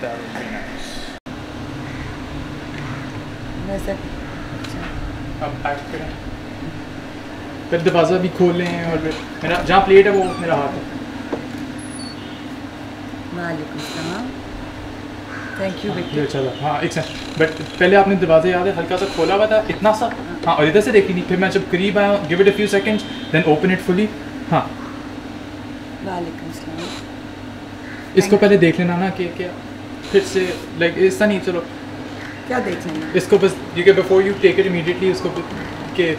that would be nice. वैसे अब act करें फिर दरवाज़ा भी खोल लें और फिर मेरा जहाँ प्लेट है वो मेरा हाथ है। वालेकुम थैंक यू बेटे। अच्छा हाँ एक सेकंड बट पहले आपने दरवाज़ा याद है? हल्का सा खोला हुआ था? इतना सा? हाँ और इधर से देखी नहीं। फिर मैं जब करीब आया give it a few seconds then open it fully हाँ। वालेकुम सलाम। इसको पहले देख लेना ना कि क्या फिर से लाइक ऐसा नहीं चलो। क्या देख लेना इसको बस ये कि before you take it immediately उसको कि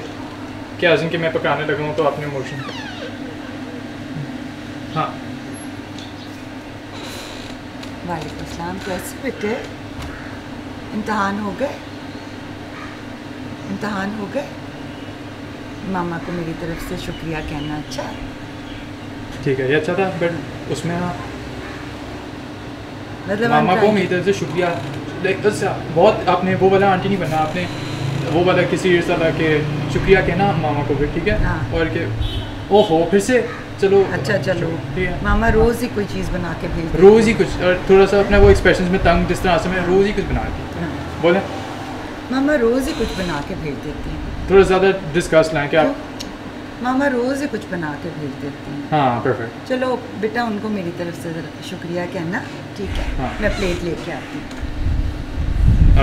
क्या जिन कि मैं पकाने लगा हूँ तो आपने मोशन हाँ। वालेकुम सलाम कैसे बेटे? इम्तहान हो गए? इम्तहान हो गए? मामा को मेरी तरफ़ से शुक्रिया कहना अच्छा ठीक है ये अच्छा था बट उसमें ना मतलब मामा को मेरी तरफ़ से शुक्रिया। लाइक अच्छा बहुत आपने वो वाला आंटी नहीं बनना आपने वो वाला किसी तरह के शुक्रिया कहना मामा को भी ठीक है? हाँ। और के ओहो फिर से चलो। अच्छा चलो। ठीक है। मामा रोज ही कोई चीज़ बना के भेज रोज़ ही कुछ और थोड़ा सा अपना वो एक्सप्रेशन में तंग जिस तरह से मैं रोज़ ही कुछ बना है। हाँ। बोले। मामा रोज ही कुछ बना के भेज देती हैं। थोड़ा ज़्यादा डिस्कस लाएँ क्यों? मामा रोज ही कुछ बना के भेज देती हैं। हाँ परफेक्ट चलो बेटा उनको मेरी तरफ़ से शुक्रिया कहना ठीक है? हाँ। मैं प्लेट लेके आती हूँ।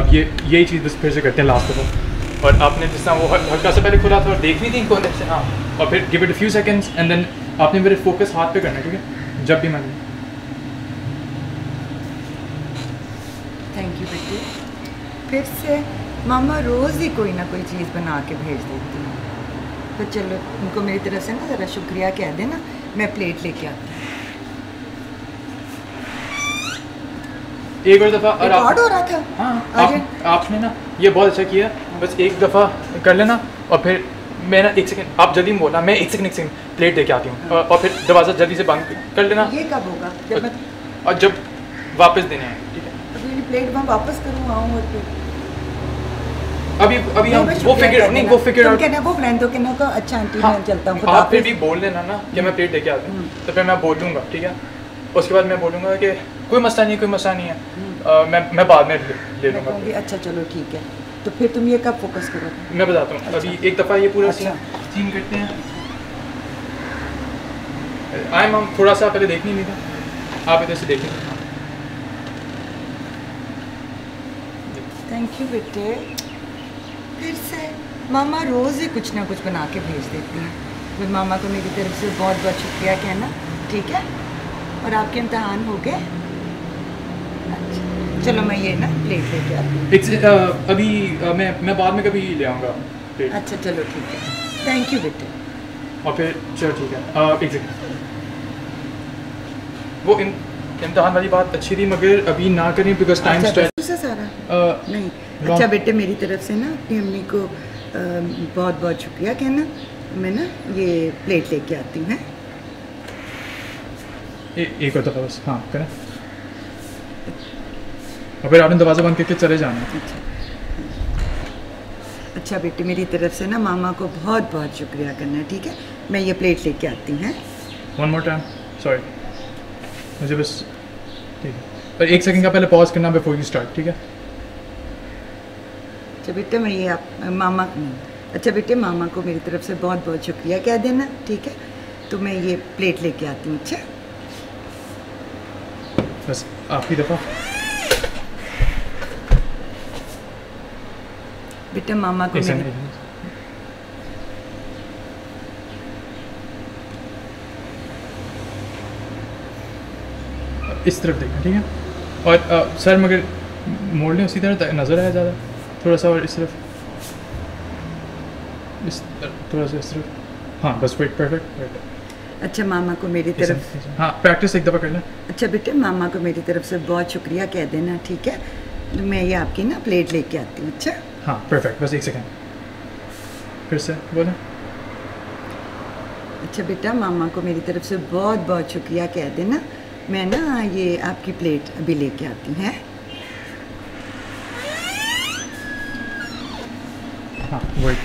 अब ये यही चीज़ बस फिर से करते हैं लास्ट दफ़ा और आपने जिस तरह वो हल- हल्का से पहले खुला था और देख रही थी इनको अंदर से हाँ। और फिर give it few seconds and then आपने मेरे फोकस हाथ पे करना ठीक है? जब भी मैं थैंक यू बेटी। फिर से मामा रोज़ ही कोई ना कोई चीज़ बना के भेज देती हैं। तो चलो उनको मेरी तरफ़ से ना ज़रा शुक्रिया कह देना मैं प्लेट लेके आती हूँ। एक और दफ़ा और रिकॉर्ड हो रहा था? हाँ आप, आपने ना ये बहुत अच्छा किया बस एक दफ़ा कर लेना और फिर मैं ना एक सेकंड आप जल्दी बोला मैं एक सेकंड एक सेकंड प्लेट लेके आती हूँ और, और फिर दरवाज़ा जल्दी से बंद कर लेना। ये कब होगा? जब और जब वापस देने हैं ठीक है? प्लेट मैं वापस करूँ आऊँ और फिर अभी अभी हम वो फिगर नहीं वो फिगर तुम कहना वो फ्रेंड हो कहना को अच्छा आंटी हाँ, मैं चलता हूँ आप फिर भी बोल देना ना कि मैं प्लेट लेके आता हूँ हम्म। तो फिर मैं बोल दूँगा ठीक है? उसके बाद मैं बोलूँगा कि कोई मसला नहीं कोई मसला नहीं है। अ, मैं मैं बाद में ले, लूँगा अच्छा चलो ठीक है। तो फिर तुम ये कब फोकस करोगे? मैं बताता हूँ। अभी एक दफ़ा ये पूरा अच्छा। सीन सीन करते हैं। आई हम थोड़ा सा पहले देख नहीं लेगा आप इधर से देखें। थैंक यू बेटे। फिर से। मामा रोज़ ही कुछ ना कुछ बना के भेज देती हैं। फिर मामा को मेरी तरफ़ से बहुत बहुत शुक्रिया कहना। ठीक है? और आपके इम्तहान हो गए? अच्छा चलो मैं ये ना प्लेट लेके आती हूँ। अभी अ, मैं मैं बाद में कभी ले आऊँगा अच्छा चलो ठीक है। थैंक यू बेटे। और फिर चलो ठीक है। अ, एक सेकंड वो इम्तहान वाली बात अच्छी थी मगर अभी ना करें बिकॉज़ टाइम अच्छा सारा। नहीं। Wrong. अच्छा बेटे मेरी तरफ़ से ना अपनी अम्मी को बहुत बहुत शुक्रिया कहना। मैं ना ये प्लेट लेके आती हूँ एक और दफ़ा बस हाँ करें। और फिर आपने दरवाज़ा बंद करके चले जाना। अच्छा। अच्छा बेटे मेरी तरफ़ से ना मामा को बहुत बहुत शुक्रिया करना ठीक है? मैं ये प्लेट लेके आती हूँ वन मोर टाइम सॉरी मुझे बस ठीक है। और एक सेकंड का पहले पॉज करना बिफोर यू स्टार्ट ठीक है? अच्छा बेटे मैं ये आप मामा अच्छा बेटे मामा को मेरी तरफ़ से बहुत बहुत शुक्रिया कह देना ठीक है? तो मैं ये प्लेट लेके आती हूँ अच्छा? बस आखिरी दफ़ा। बेटा मामा को मेरी इस तरफ़ देखना ठीक है? और अ, सर मगर मोड़ लें उसी तरह नज़र आया ज़्यादा। थोड़ा सा और इस तरफ़। इस थोड़ा सा इस तरफ़। हाँ बस वेट परफेक्ट वेट अच्छा मामा को मेरी तरफ़। हाँ प्रैक्टिस एक दफ़ा कर लें अच्छा बेटे मामा को मेरी तरफ़ से बहुत शुक्रिया कह देना ठीक है? तो मैं ये आपकी ना प्लेट लेके आती हूँ अच्छा? हाँ परफेक्ट बस एक सेकेंड फिर से बोलें। अच्छा बेटा मामा को मेरी तरफ़ से बहुत बहुत शुक्रिया कह देना। मैं ना ये आपकी प्लेट अभी लेके आती हूँ हैं? वही।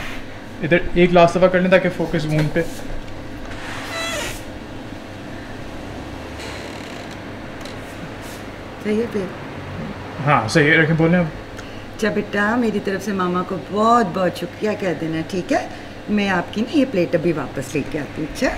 इधर एक लास्ट दफ़ा कर लें ताकि फोकस मून पे। सही है हाँ सही है रखें बोलें अब। अच्छा बेटा मेरी तरफ़ से मामा को बहुत बहुत शुक्रिया कह देना ठीक है? मैं आपकी ना ये प्लेट अभी वापस लेके आती हूँ अच्छा?